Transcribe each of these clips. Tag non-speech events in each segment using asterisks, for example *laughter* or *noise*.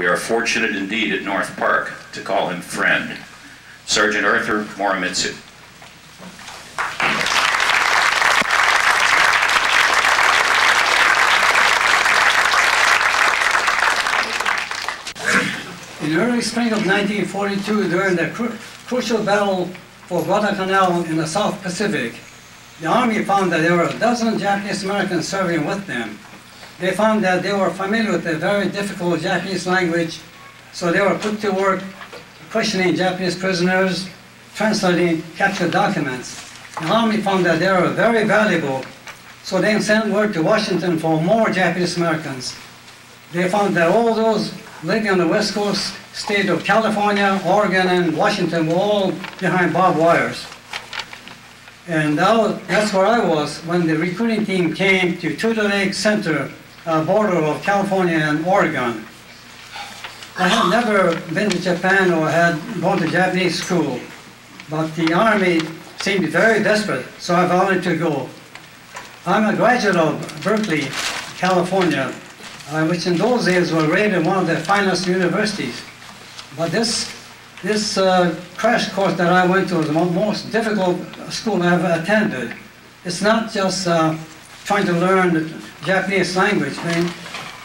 We are fortunate indeed at North Park to call him friend. Sergeant Arthur Morimitsu. In early spring of 1942, during the cru crucial battle for Guadalcanal in the South Pacific, the Army found that there were a dozen Japanese Americans serving with them. They found that they were familiar with the very difficult Japanese language, so they were put to work questioning Japanese prisoners, translating captured documents. The Army found that they were very valuable, so they sent word to Washington for more Japanese Americans. They found that all those living on the west coast state of California, Oregon, and Washington were all behind barbed wires. And that was, that's where I was when the recruiting team came to Tule Lake Center, uh, border of California and Oregon. I had never been to Japan or had gone to Japanese school, but the Army seemed very desperate, so I volunteered to go. I'm a graduate of Berkeley, California, uh, which in those days was rated one of the finest universities. But this, this uh, crash course that I went to was the most difficult school I ever attended. It's not just uh, trying to learn the Japanese language, it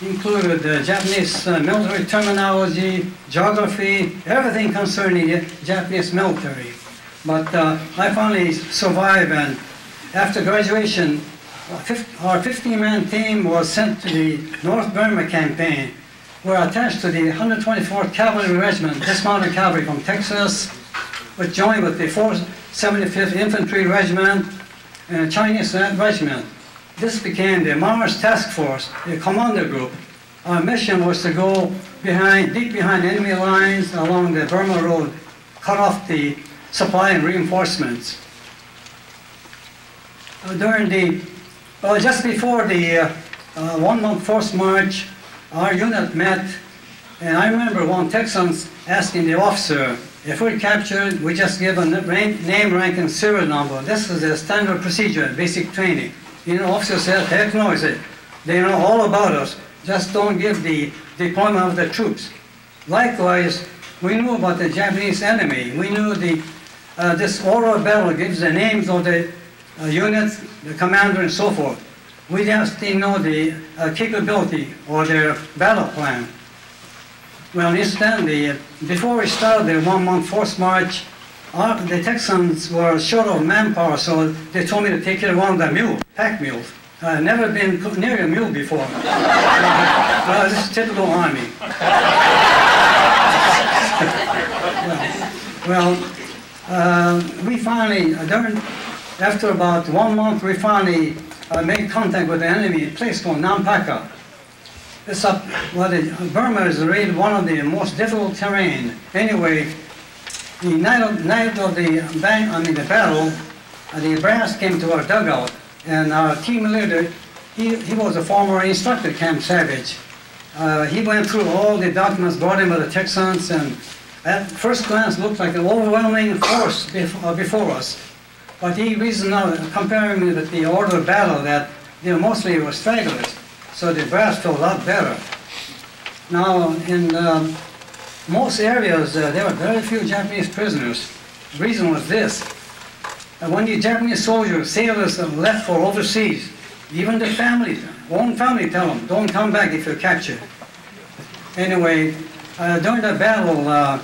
included uh, Japanese uh, military terminology, geography, everything concerning the Japanese military. But uh, I finally survived, and after graduation, our 15-man team was sent to the North Burma campaign. We're attached to the 124th Cavalry Regiment, dismounted cavalry from Texas, which joined with the 475th Infantry Regiment and a Chinese regiment. This became the Mars Task Force, the commander group. Our mission was to go behind, deep behind enemy lines along the Burma Road, cut off the supply and reinforcements. Uh, during the well, just before the uh, uh, one-month forced march, our unit met, and I remember one Texan asking the officer, if we're captured, we just give a name, rank, and serial number. This is a standard procedure, basic training. You know, officer said, heck no, he said, they know all about us, just don't give the deployment of the troops. Likewise, we knew about the Japanese enemy. We knew the, uh, this of battle gives the names of the uh, units, the commander, and so forth. We just didn't know the uh, capability or their battle plan. Well, incidentally, before we started the one-month force march, our, the Texans were short of manpower, so they told me to take care of one of the mules, pack mules. I've never been near a mule before. *laughs* well, this is typical Army. *laughs* well, uh, we finally, uh, during, after about one month, we finally uh, made contact with the enemy a place called Nampaka. It's up, well, Burma is really one of the most difficult terrain. Anyway, the night of, night of the, bang, I mean, the battle, uh, the brass came to our dugout, and our team leader, he, he was a former instructor, Camp Savage. Uh, he went through all the documents brought in by the Texans, and at first glance looked like an overwhelming force before, before us. But he reasoned out, comparing with the order of battle, that they mostly were stragglers, so the brass felt a lot better. Now, in um, most areas, uh, there were very few Japanese prisoners. The reason was this. When the Japanese soldiers, sailors uh, left for overseas, even the families, own family tell them, don't come back if you're captured. Anyway, uh, during the battle, uh,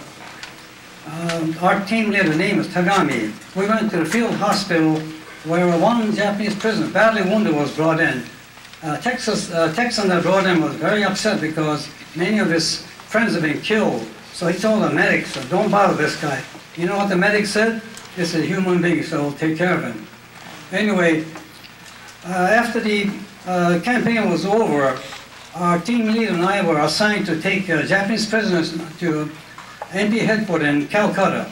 uh, our team leader, name is Tagami. We went to the field hospital where one Japanese prisoner, badly wounded, was brought in. Uh, Texas, Texan that brought him was very upset because many of his friends have been killed. So he told the medics, don't bother this guy. You know what the medic said? It's a human being, so we'll take care of him. Anyway, uh, after the uh, campaign was over, our team leader and I were assigned to take uh, Japanese prisoners to MP headquarters in Calcutta.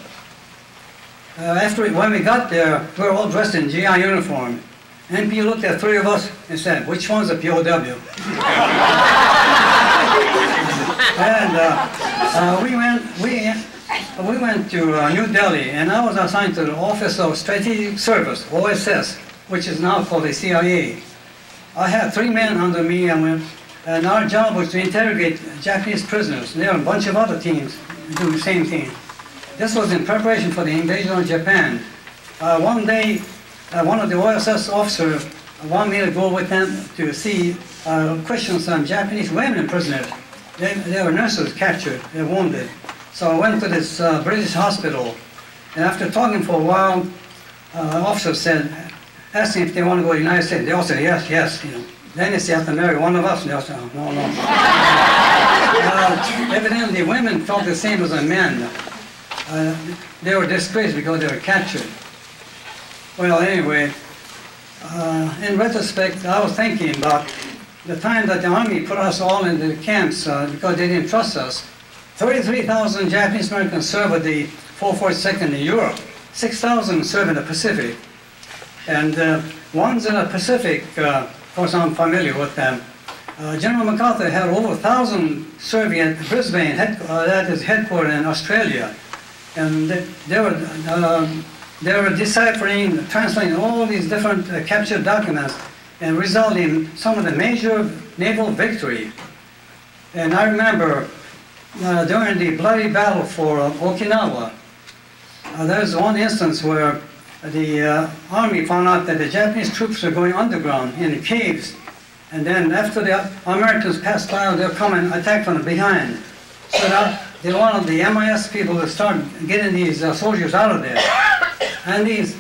Uh, after we, when we got there, we were all dressed in GI uniform. MP looked at three of us and said, which one's a POW? *laughs* and uh, uh, we went, we, we went to uh, New Delhi, and I was assigned to the Office of Strategic Service, OSS, which is now called the CIA. I had three men under me, and we, And our job was to interrogate Japanese prisoners. There were a bunch of other teams doing the same thing. This was in preparation for the invasion of Japan. Uh, one day, uh, one of the OSS officers wanted me to go with them to see, uh, question some Japanese women prisoners. They, they were nurses captured, they were wounded. So I went to this uh, British hospital, and after talking for a while, uh, officer said, asked them if they want to go to the United States. They all said, yes, yes, you know. Then they said, you have to marry one of us. And they all said, oh, no, no. uh, evidently, women felt the same as the men. Uh, they were disgraced because they were captured. Well, anyway, uh, in retrospect, I was thinking about the time that the Army put us all in the camps uh, because they didn't trust us. 33,000 Japanese Americans served with the 442nd in Europe. 6,000 served in the Pacific. And uh, ones in the Pacific, uh, of course I'm familiar with them. Uh, General MacArthur had over 1,000 serving at Brisbane, head, uh, that is headquartered in Australia. And they, they were, um, they were deciphering, translating all these different uh, captured documents and resulting in some of the major naval victory. And I remember uh, during the bloody battle for uh, Okinawa, uh, there's one instance where the uh, army found out that the Japanese troops were going underground in the caves, and then after the Americans passed by, they'll come and attack from behind. So now they wanted the MIS people to start getting these uh, soldiers out of there. And these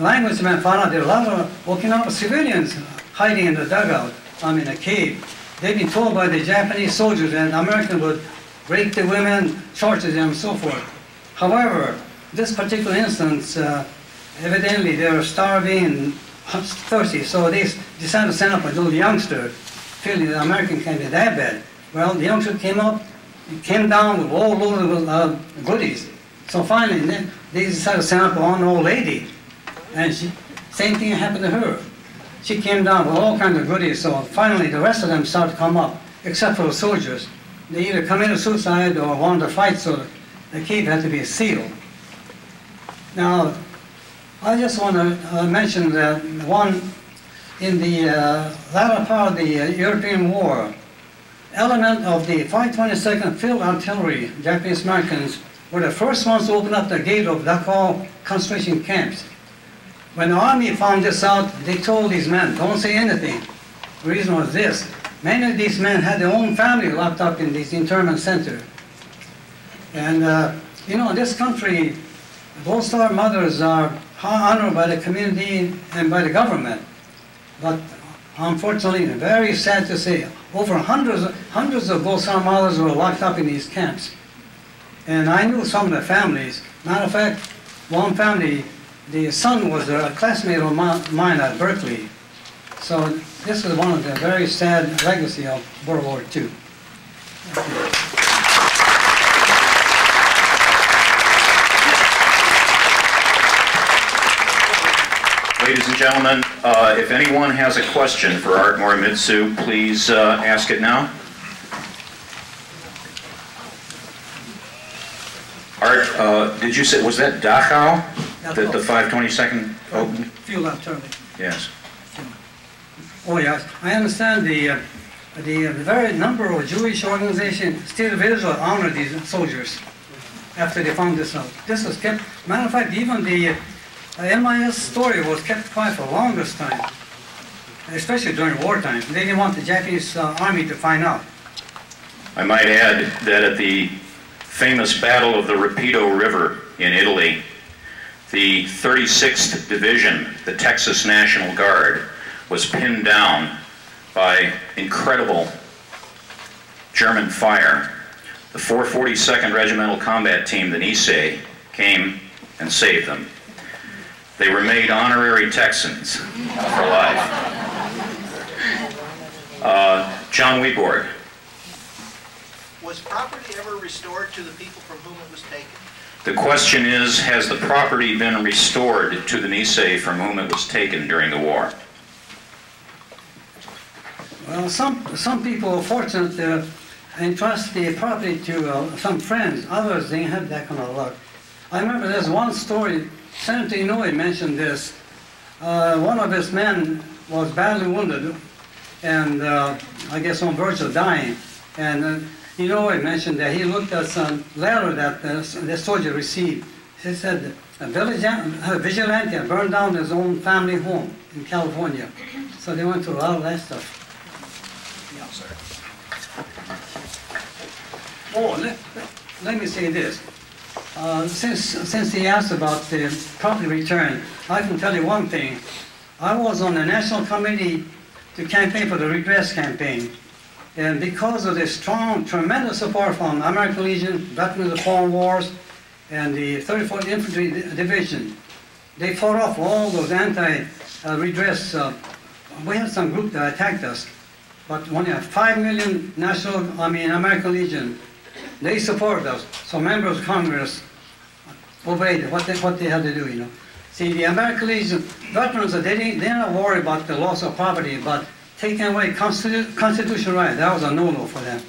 language men found out there are a lot of Okinawa civilians hiding in the dugout, I mean a cave. They've been told by the Japanese soldiers that Americans would rape the women, torture them, and so forth. However, this particular instance, uh, evidently they were starving and *laughs* thirsty, so they decided to send up a little youngster, feeling the American can't be that bad. Well, the youngster came up, came down with all loaded with uh, goodies. So finally, they, they decided to send up one old lady, and she, same thing happened to her. She came down with all kinds of goodies, so finally the rest of them started to come up, except for the soldiers. They either committed suicide or wanted to fight, so the cave had to be sealed. Now, I just want to uh, mention that one, in the uh, latter part of the uh, European War, element of the 522nd Field Artillery, Japanese Americans, were the first ones to open up the gate of Dachau concentration camps. When the army found this out, they told these men, don't say anything. The reason was this, many of these men had their own family locked up in these internment centers. And, uh, you know, in this country, Gold Star mothers are honored by the community and by the government. But unfortunately, very sad to say, over hundreds, hundreds of Gold mothers were locked up in these camps. And I knew some of the families. Matter of fact, one family, the son was a classmate of mine at Berkeley. So this is one of the very sad legacy of World War II. Ladies and gentlemen, uh, if anyone has a question for Art Morimitsu, please uh, ask it now. Art, uh, did you say, was that Dachau? The, the 522nd opened? Field artillery. Yes. Oh, yes. I understand the, uh, the very number of Jewish organizations, still of Israel, honor these soldiers after they found this out. This was kept, matter of fact, even the uh, MIS story was kept quiet for the longest time, especially during wartime. They didn't want the Japanese uh, army to find out. I might add that at the famous Battle of the Rapido River in Italy, the 36th Division, the Texas National Guard, was pinned down by incredible German fire. The 442nd Regimental Combat Team, the Nisei, came and saved them. They were made honorary Texans for life. Uh, John Weborg. Was property ever restored to the people from whom it was taken? The question is, has the property been restored to the Nisei from whom it was taken during the war? Well, some, some people are fortunate to entrust the property to uh, some friends. Others, they have that kind of luck. I remember there's one story Senator Inouye mentioned this. Uh, one of his men was badly wounded, and uh, I guess on verge of dying. And uh, you know, I mentioned that he looked at some letter that the, the soldier received. He said a vigilante, a vigilante had burned down his own family home in California. So they went through all of that stuff. Yeah, sir. Oh, let, let me say this. Uh, Since, since he asked about the property return, I can tell you one thing. I was on the national committee to campaign for the redress campaign. And because of the strong, tremendous support from American Legion, Veterans of the Foreign Wars, and the 34th Infantry Division, they fought off all those anti-redress, uh, we had some group that attacked us. But have 5 million national, I mean, American Legion, they support us. So members of Congress obeyed what they, what they had to do, you know. See, the American Legion veterans, they didn't, they're not worried about the loss of property, but taking away constitu- constitutional right, that was a no-no for them.